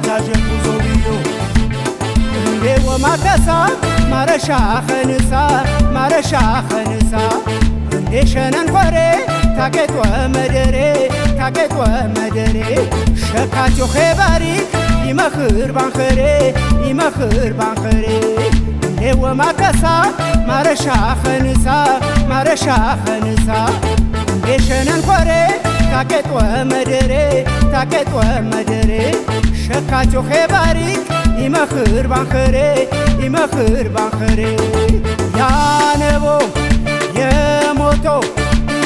የሰቻጀ ጉዞ ብዮ እንዴ ወማተሳ ማረሻ ኸንሳ ማረሻ ኸንሳ። እንዴ ሸነን ኮሬ ታቄጦ መደሬ ታቄጦ መደሬ። ሸካቸው ኼባሪክ ይመኽር ባንኸሬ ይመኽር ባንኸሬ። እንዴ ወማተሳ ማረሻ ኸንሳ ማረሻ ኸንሳ። እንዴ ሸነን ኮሬ ታቄጦ መደሬ ታቄጦ መደሬ ሸካቸው ኼባሪክ ይመኽር ባንኸሬ ይመኽር ባንኸሬ ያነቦ የሞቶ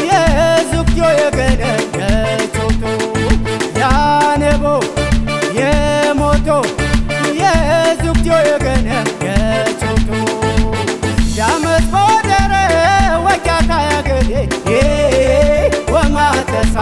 የዙግዮ የገነ የቾቶ ያነቦ የሞቶ የዙግዮ የገነ የቾቶ ዳመት ቦደረ ወጃታ ያገዴ ወማተሳ ወማተሳ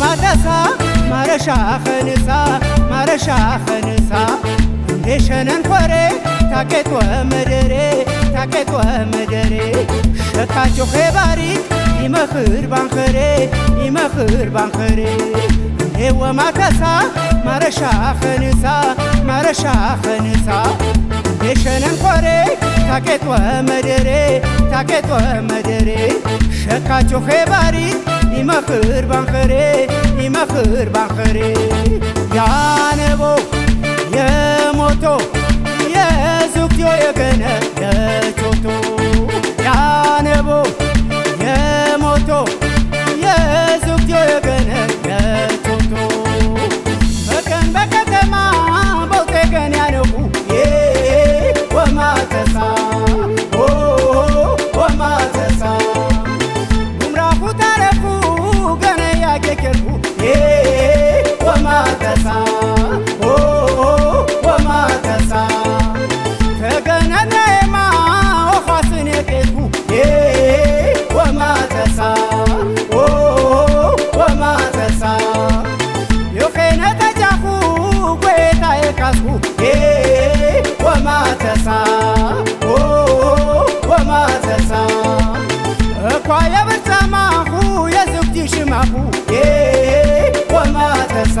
ማተሳ ማረሻ ኸንሳ ማረሻ ኸንሳ። እንዴ ሸነን ኮሬ ታቄጦ መደሬ ታቄጦ መደሬ ሸካቸው ኼባሪክ ይመኽር ባንኸሬ ይመኽር ባንኸሬ። እንዴ ወማተሳ ማረሻ ኸንሳ ማረሻ ኸንሳ። እንዴ ሸነን ኮሬ ታቄጦ መደሬ ታቄጦ መደሬ ሸካቸው ኼባሪክ ይመኽር ባንኸሬ ይመኽር ባንኸሬ ያነቦ የሞቶ የዙግዮ የገነ እኳ የብርተማኹ የዝጉቲ ሽማኹ ወማተሳ